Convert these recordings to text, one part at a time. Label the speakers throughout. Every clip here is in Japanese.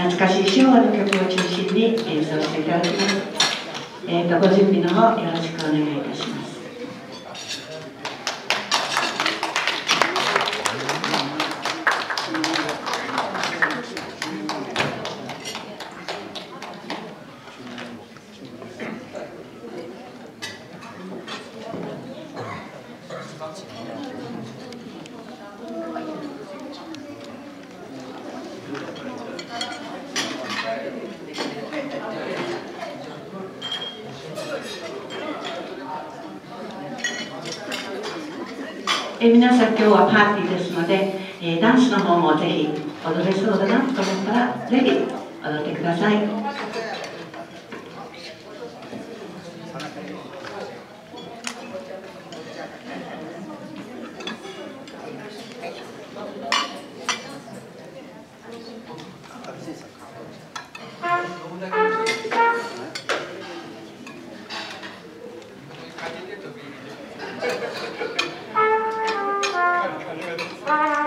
Speaker 1: 懐かしい昭和の曲を中心に演奏していただきます。えーと、ご準備の方よろしくお願いいたします。え皆さん今日はパーティーですので、えー、ダンスの方もぜひ踊れそうだなと思ったらぜひ踊ってください。準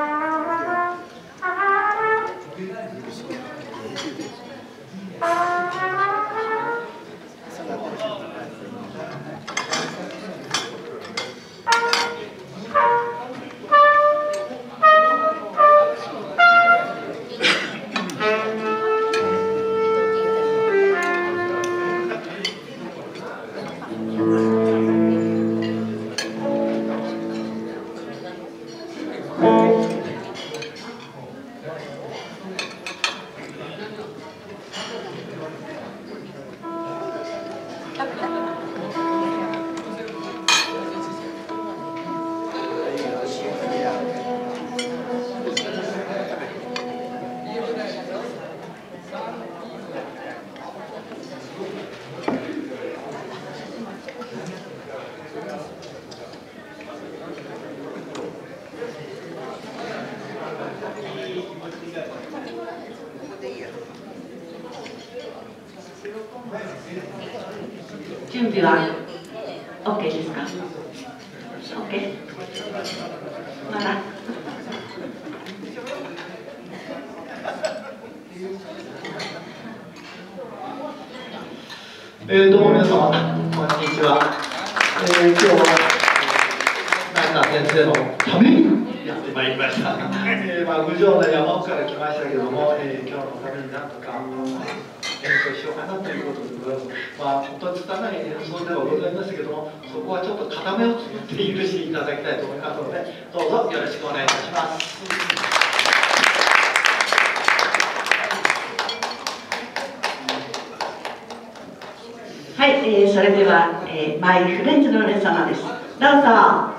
Speaker 1: OK ですか ?OK? まだ
Speaker 2: えー、どうも皆様、こんにちは。えー、今日は、成田先生のためにやってまいりました。えー、まあ、無情な山奥から来ましたけども、えー、今日のためになんとか演奏しようかなということでございます。まあ、本当は拙い演奏ではございましたけども、そこはちょっと固めを作って許していただきたいと思いますので、どうぞよろしくお願いいたします。
Speaker 1: はい、えー、それでは、えー、マイフレンズの皆様です。どうぞ。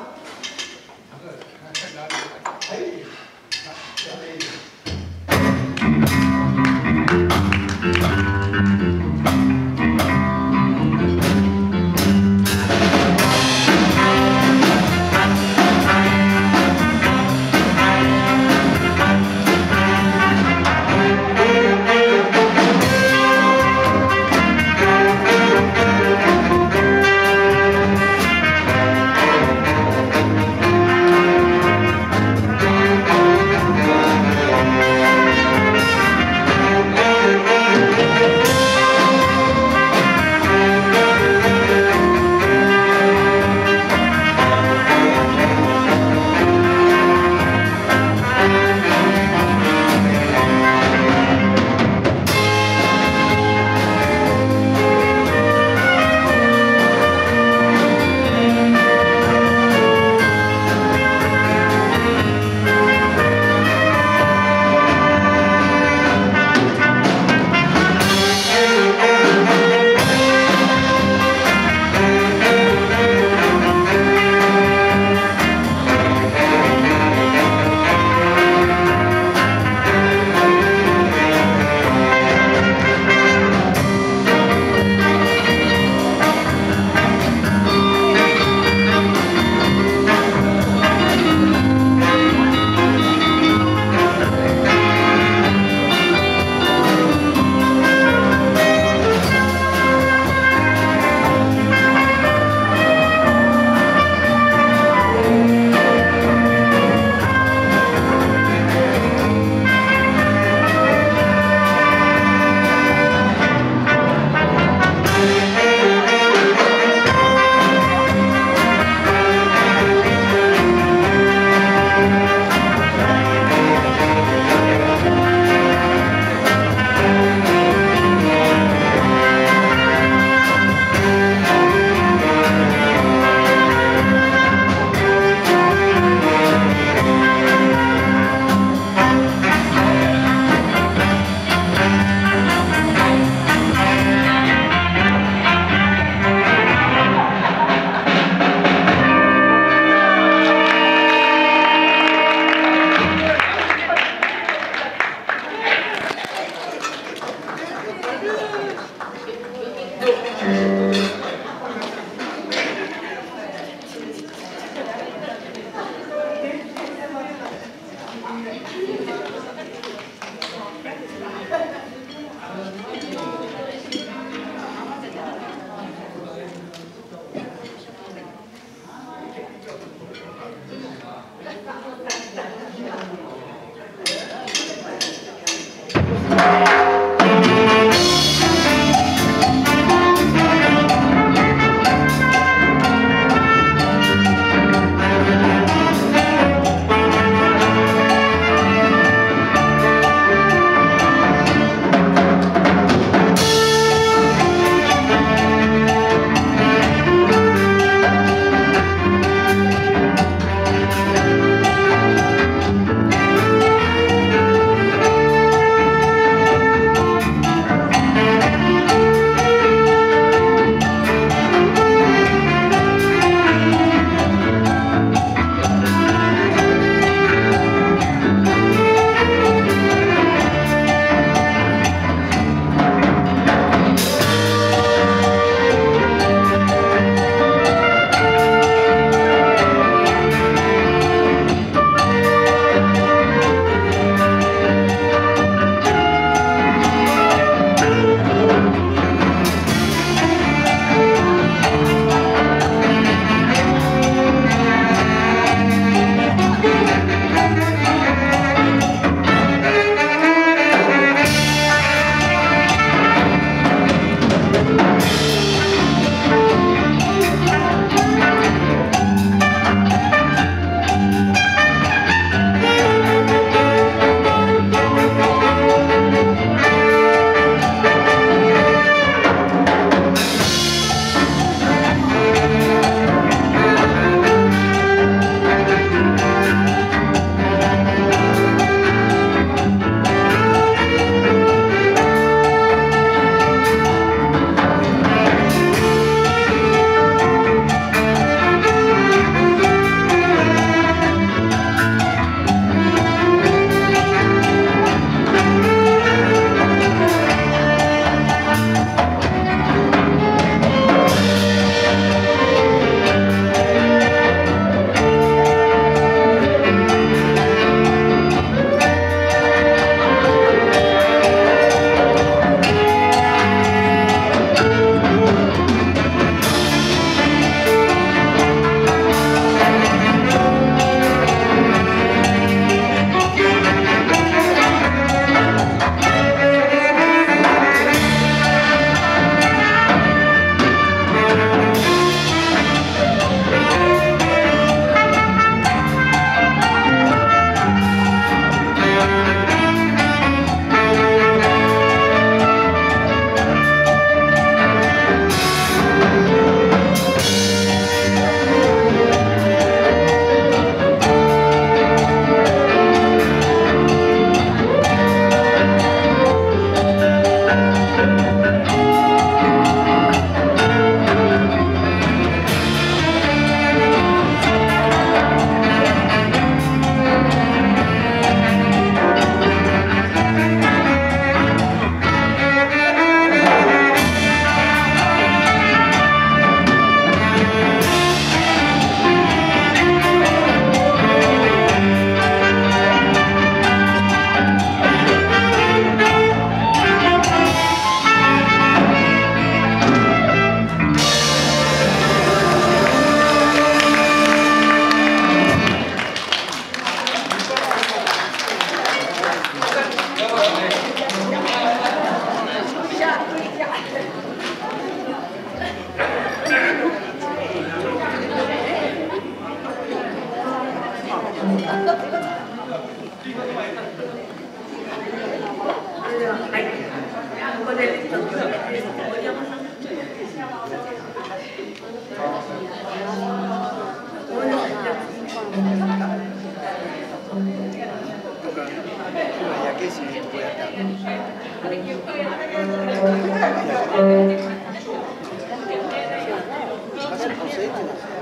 Speaker 1: え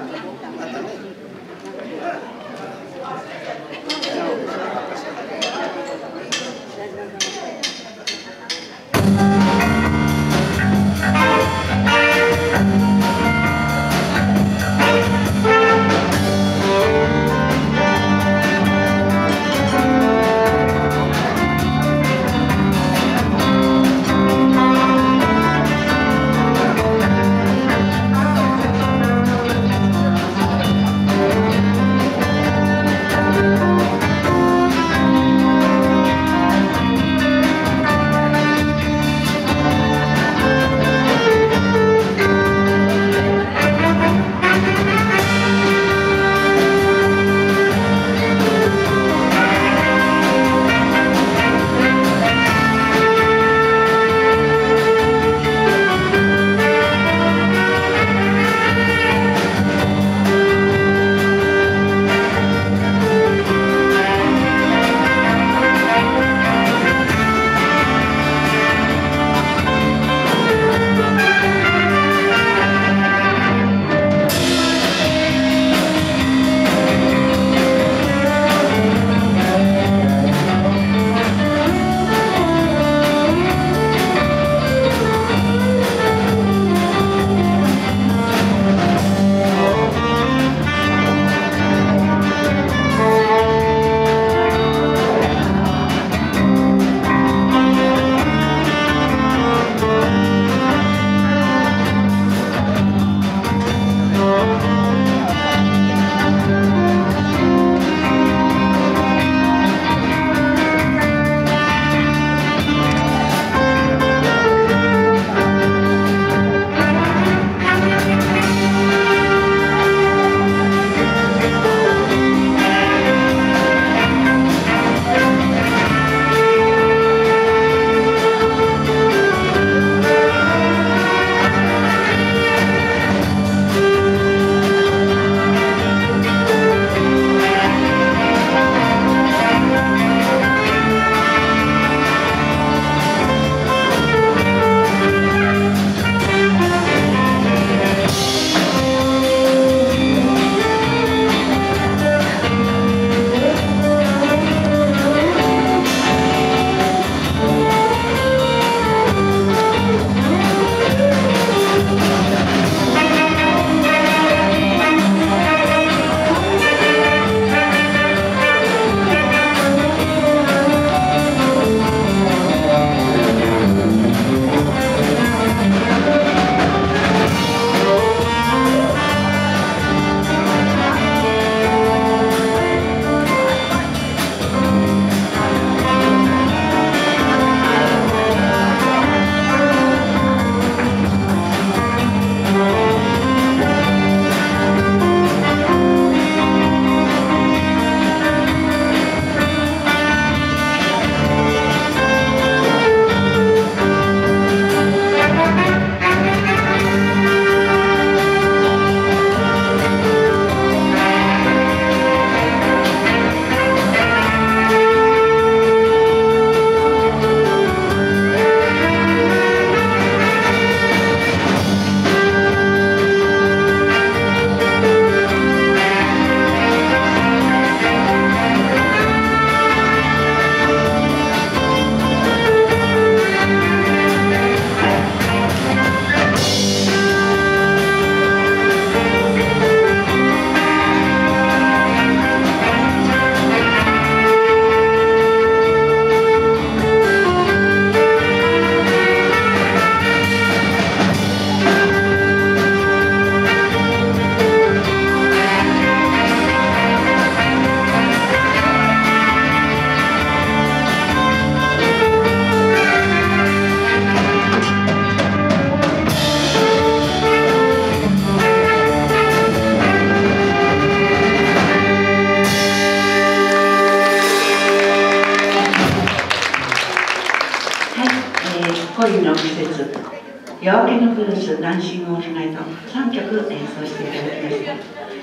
Speaker 1: スダンシング・オフ・ナイト3曲演奏していただきました、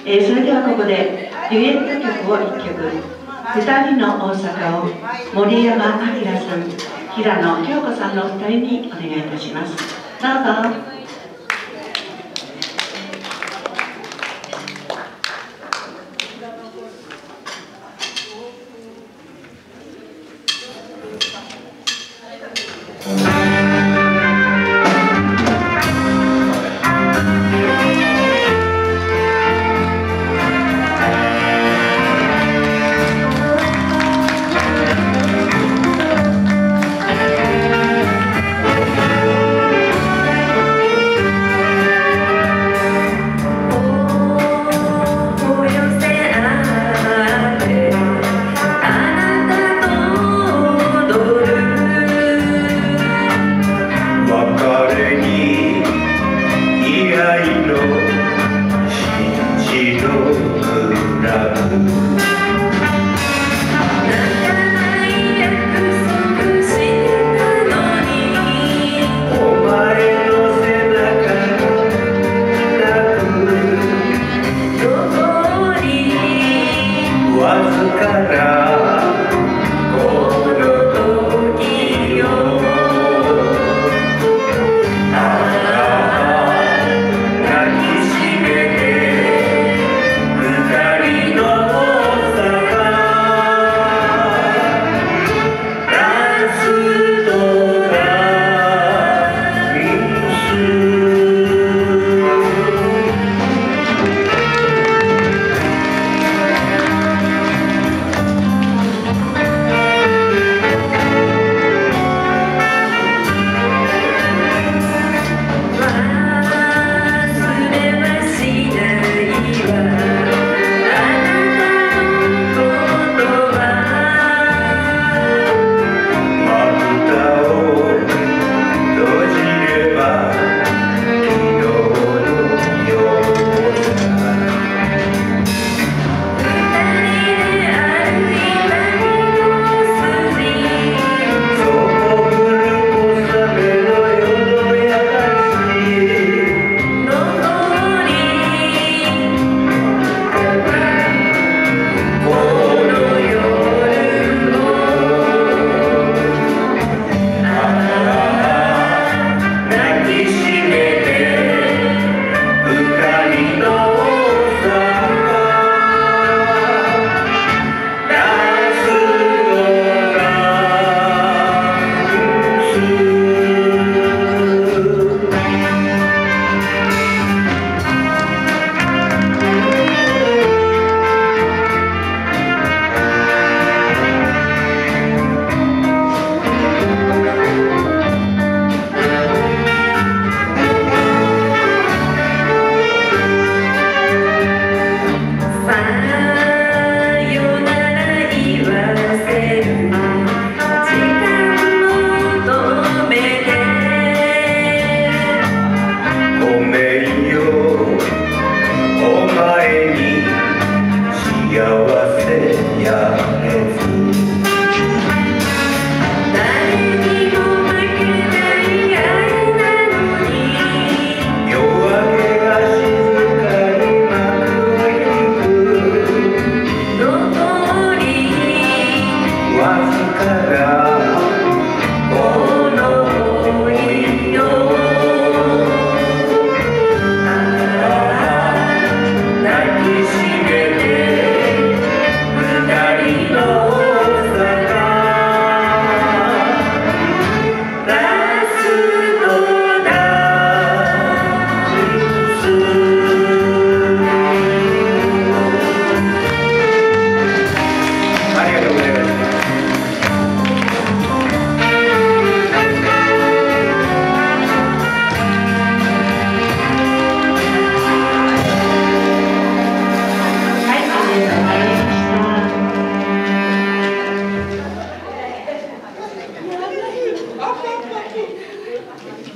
Speaker 1: えー、それではここでデュエット曲を1曲。2人の大阪を森山明さん平野京子さんのお二人にお願いいたします。どうぞ。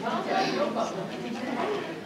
Speaker 1: Yok.